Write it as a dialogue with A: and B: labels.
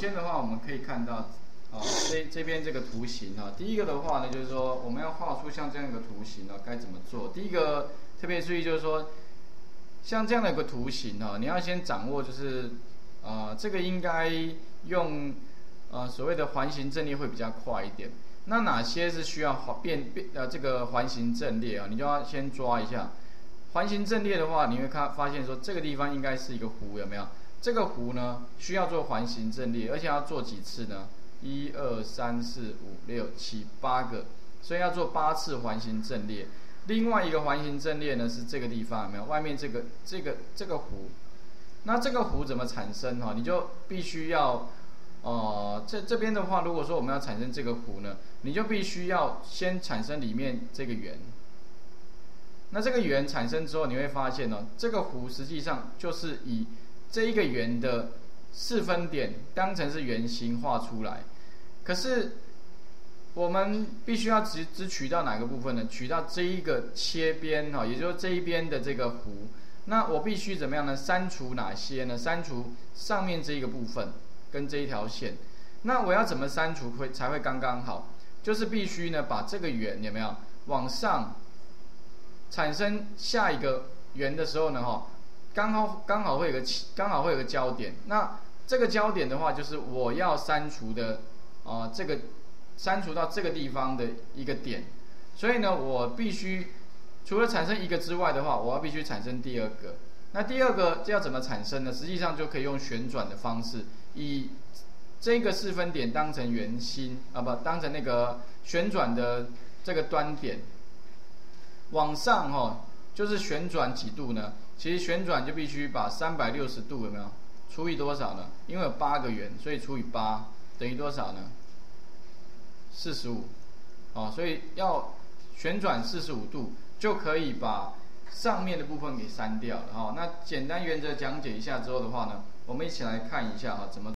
A: 首先的话，我们可以看到，啊，这这边这个图形哈，第一个的话呢，就是说我们要画出像这样一个图形呢，该怎么做？第一个特别注意就是说，像这样的一个图形哈，你要先掌握就是，啊，这个应该用，呃，所谓的环形阵列会比较快一点。那哪些是需要变变呃这个环形阵列啊？你就要先抓一下。环形阵列的话，你会看发现说这个地方应该是一个弧，有没有？这个弧呢，需要做环形阵列，而且要做几次呢？一二三四五六七八个，所以要做八次环形阵列。另外一个环形阵列呢，是这个地方有没有？外面这个这个这个弧，那这个弧怎么产生哈？你就必须要，呃，这这边的话，如果说我们要产生这个弧呢，你就必须要先产生里面这个圆。那这个圆产生之后，你会发现呢，这个弧实际上就是以这一个圆的四分点当成是圆心画出来，可是我们必须要只只取到哪个部分呢？取到这一个切边哈，也就是这一边的这个弧。那我必须怎么样呢？删除哪些呢？删除上面这一个部分跟这一条线。那我要怎么删除会才会刚刚好？就是必须呢把这个圆有没有往上产生下一个圆的时候呢哈。刚好刚好会有个刚好会有个焦点，那这个焦点的话，就是我要删除的啊，这个删除到这个地方的一个点，所以呢，我必须除了产生一个之外的话，我要必须产生第二个。那第二个这要怎么产生呢？实际上就可以用旋转的方式，以这个四分点当成圆心啊，不当成那个旋转的这个端点，往上哈，就是旋转几度呢？其实旋转就必须把三百六十度有没有除以多少呢？因为有八个圆，所以除以八等于多少呢？四十五，哦，所以要旋转四十五度就可以把上面的部分给删掉了哈。那简单原则讲解一下之后的话呢，我们一起来看一下哈，怎么。